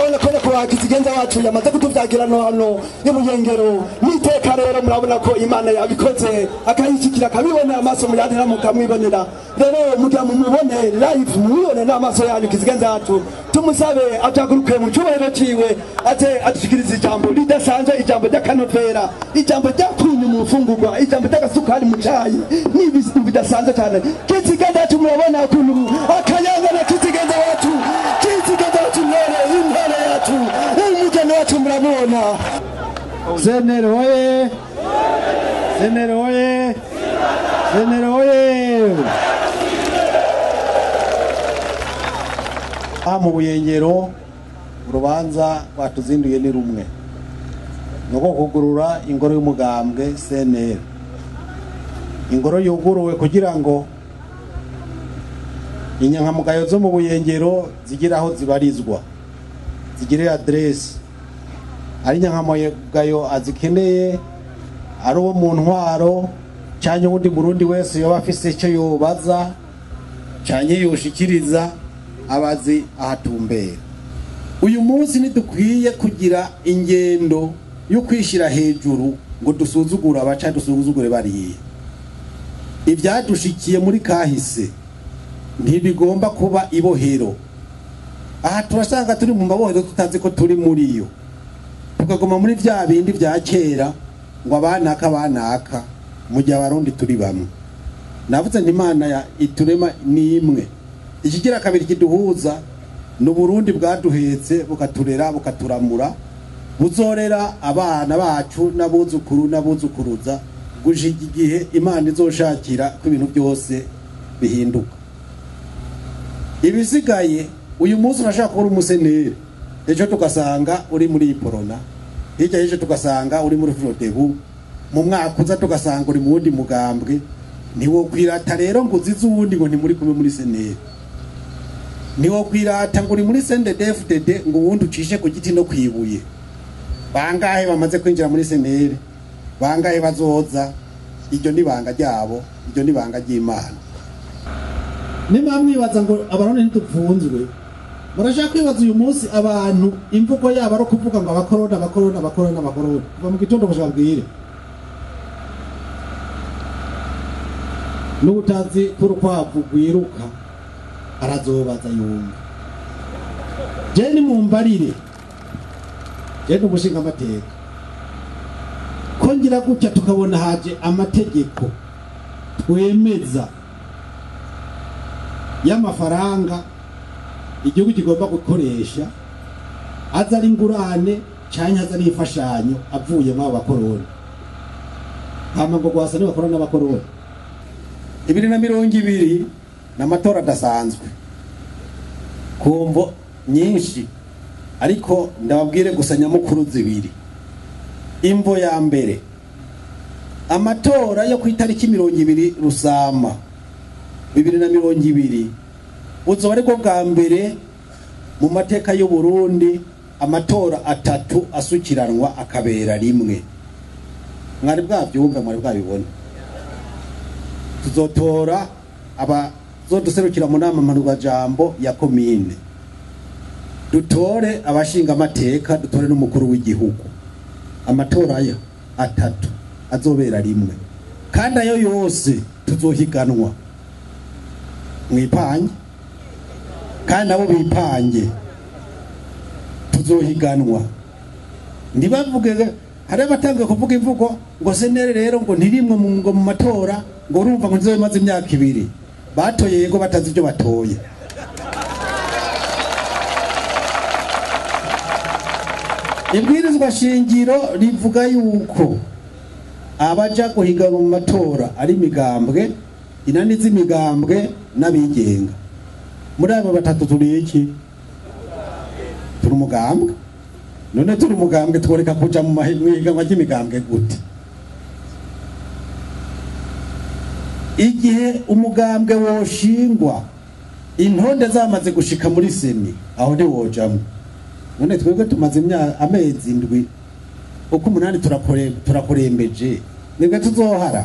wacu yamaze kutuvyagira no hano y'umuyengero. N'iteka rero murabona ko imana yabikoze. Akayishyikira akabibonera amaso muyandira mukamwibonera rero mugira mumubone live mumubone n'amaso yanyu kizigenza yacu tumusabe ataguruke mu cyubahiro ciwe aze adushikiriza ijambo ridasanzwe ijambo ry'akanovera ijambo ryakwinyu mu mfungurwa ijambo ry'agasukari mu cayi n'ibintu bidasanzwe cyane. Kizigenza yacu murabona ukuntu akayangana kizigenza wacu kizigenza wacu umugeni wacu muramubona senero oye senero oye senero oye aha mu buyengero urubanza rwatuzinduye ni rumwe. Ni uko kugurura ingoro y'umugambwe cnr ingoro yuguruwe kugira ngo inyankamugayo zo mu buyengero zigire aho zibarizwa. Zigire aderesi ari inyankamugayo azikeneye ari uwo mu ntwaro cyangwa uwundi murundi wese yoba afise icyo yobaza cyangwa yoshikiriza abazi ahatumbera uyu munsi ntidukwiye kugira ingendo yo kwishyira hejuru ngo dusuzugure abaca dusuzugure bariya ibyadushikiye muri kahise ntibigomba kuba ibohero. Aha turasanga turi mu mabohero tutazi ko turi muri yo. Tukaguma muri bya bindi bya kera ngo abanaka abanaka mu gihe abarundi turi bamwe. Navuze nti imana iturema ni imwe. Ikigira kabiri kiduhuza ni uburundi bwaduhetse bukaturera bukaturamura buzorera abana bacu n'abuzukuru n'abuzukuruza gushika igihe imana izoshakira ko ibintu byose bihinduka. Ibisigaye uyu munsi urashaka kuba uri umuseneri. Ejo tugasanga uri muri iporona hirya y'ejo tugasanga uri muri frodebu mu mwaka uza tugasanga uri mu wundi mugambwe. Ntiwokwirata rero ngo uzize uwundi ngo ntimuri kumwe muri seneri. Ntiwokwirata ngo uri muri sendedefudede ngo uwundi ucishe ku giti no ku ibuye. Bangahe bamaze kwinjira muri seneri? Bangahe bazoza? Iryo ni ibanga ryabo iryo ni ibanga ry'imana. Niba mwibaza ngo abarundi ntidupfunzwe murashaka kwibaza uyu munsi abantu imvugo yabo ari ukuvuga ngo abakorona abakorona abakorona abakorona kuva mu gitondo gushaka bwire. N'ubutazi k'urukwavu rwiruka arazobaza yumva. Je nimumbarire je n'umushinga amateka ko ngira gutya tukabona haje amategeko twemeza y'amafaranga igihugu kigomba gukoresha aza ari ingurane cyangwa aza ari imfashanyo avuye muri abo bakoroni. Hama ngo gwasa n'abakoroni n'abakoroni. Ibiri na mirongo ibiri ni amatora adasanzwe. Ku mvo nyinshi. Ariko ndababwire gusa nyamukuru zibiri. Imvo ya mbere. Amatora yo ku itariki mirongo ibiri rusama. Bibiri na mirongo ibiri. Buzoba ariko bwa mbere mu mateka y'u Burundi amatora atatu asukiranwa akabera rimwe. Mwari bwabyumva mwari bwabibona tuzotora abazoduserukira mu nama mpanurwajambo ya komine. Dutore abashinga amateka dutore n'umukuru w'igihugu. Amatora aya atatu azobera rimwe. Kandi ayo yose tuzohiganwa. Mwipange kandi nabo bipange. Tuzohiganwa. Ntibavuge hari abatangiye kuvuga imvugo ngo senere rero ngo ntirimwe mu matora ngo urumva ngo nzobe maze imyaka ibiri. Batoye yego batazi ibyo batoye. Ibwirizwa shingiro rivuga yuko abaja guhiganwa mu matora ari imigambwe inani z'imigambwe n'abigenga. Muri abo batatu turi iki? Turi umugambwe none turi umugambwe tworeka kuja mu mahiganwa ry'imigambwe gute? Igihe umugambwe woshingwa intonde zamaze gushika muri seni aho ntiwojamwo none twebwe tumaze amezi indwi uko umunani turakurembeje. Nibwo tuzohara.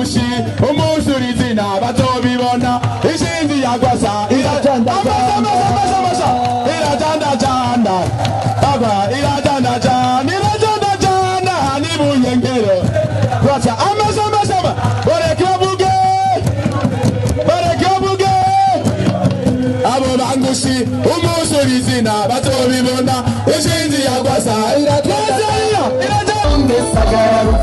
kushi umusulizi n'abatobibona isinzi yagwasa irajandajandamasamasamasha irajandajanda baba irajandajanda irajandajanda n'ibuye ngero gwasa amasamasama boreke buge boreke buge abo bangushi umusulizi n'abatobibona isinzi yagwasa irajandajanda irajandajanda